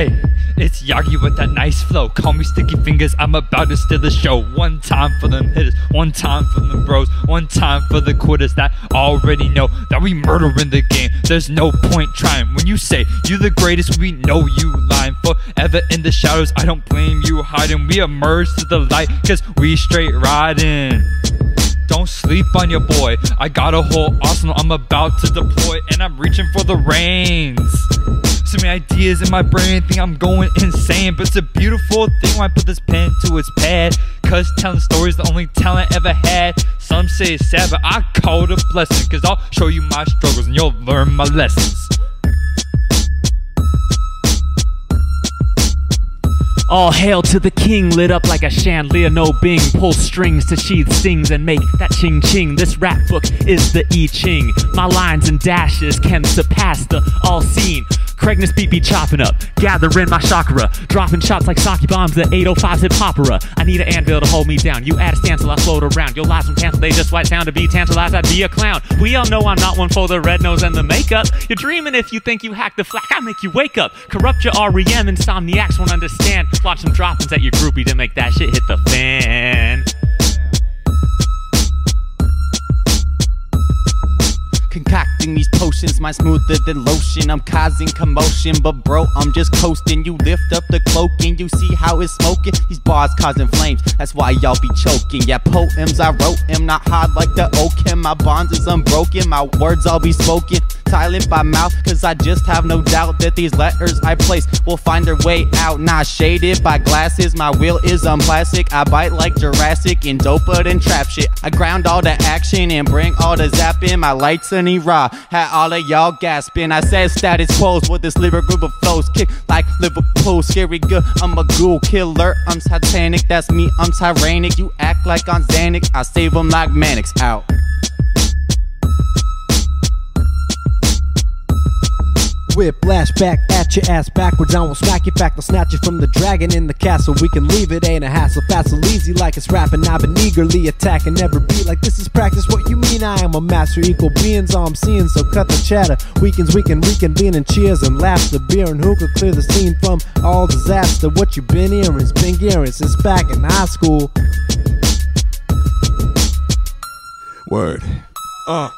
Hey, it's Yagi with that nice flow. Call me Sticky Fingers, I'm about to steal the show. One time for them hitters, one time for them bros, one time for the quitters that already know that we murder in the game. There's no point trying. When you say you're the greatest, we know you lying. Forever in the shadows, I don't blame you hiding. We emerge to the light, cause we straight riding. Don't sleep on your boy. I got a whole arsenal I'm about to deploy, and I'm reaching for the reins. Many ideas in my brain, think I'm going insane. But it's a beautiful thing when I put this pen to its pad. Cause telling stories the only talent ever had. Some say it's sad, but I call it a blessing. Cause I'll show you my struggles and you'll learn my lessons. All hail to the king, lit up like a chandelier, no bing. Pull strings to sheath stings and make that ching ching. This rap book is the I Ching. My lines and dashes can surpass the all seen. Kregness beat be chopping up, gathering my chakra, dropping shots like sake bombs at 805's hip hopera. I need an anvil to hold me down. You add a stance till I float around. Your lies from cancel, they just white sound to be tantalized. I'd be a clown. We all know I'm not one for the red nose and the makeup. You're dreaming if you think you hack the Flak. I make you wake up. Corrupt your REM, insomniacs won't understand. Watch some droppings at your groupie to make that shit hit the fan. These potions, mine smoother than lotion. I'm causing commotion, but bro, I'm just coasting. You lift up the cloak and you see how it's smoking. These bars causing flames, that's why y'all be choking. Yeah, poems I wrote am not hard like the oak. And my bonds is unbroken, my words all be spoken silent by mouth Cause I just have no doubt that these letters I place Will find their way out. Not shaded by glasses My wheel is on plastic. I bite like Jurassic and doper than trap shit. I ground all the action and bring all the zapping My lights and raw Had all of y'all gasping. I said status quo with this lyric group of flows Kick like Liverpool Scary good. I'm a ghoul killer. I'm titanic That's me. I'm tyrannic. You act like I'm Xanax. I save them like Mannix Out Whiplash back at your ass backwards. I won't smack you back. I'll snatch you from the dragon in the castle. We can leave it, ain't a hassle. Fast and easy like it's rapping. I've been eagerly attacking. Never be like this is practice. What you mean? I am a master. Equal beings, all I'm seeing. So cut the chatter. Weekends we can reconvene in cheers and laughter. Beer and hookah clear the scene from all disaster. What you been hearing? It's been gearing since back in high school. Word. Uh.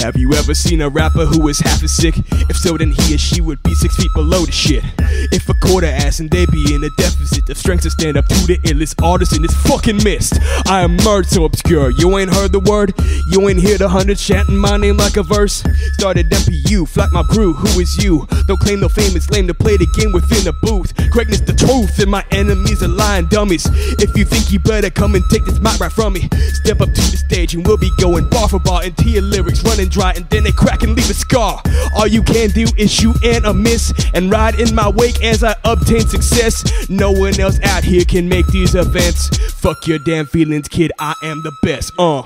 Have you ever seen a rapper who is half as sick? If so, then he or she would be six feet below the shit. If a quarter ass and they be in a deficit of strength to stand up to the illest artist in this fucking mist. I emerged so obscure, you ain't heard the word? You ain't hear the hundred chanting my name like a verse? Started MPU, flat my crew, who is you? Don't claim no fame, it's lame to play the game within the booth. Greatness the truth, and my enemies are lying dummies. If you think you better come and take this mic right from me, step up to the stage and we'll be going bar for bar into your lyrics, running dry and then they crack and leave a scar. All you can do is shoot and a miss and ride in my wake as I obtain success. No one else out here can make these events. Fuck your damn feelings, kid. I am the best. Uh.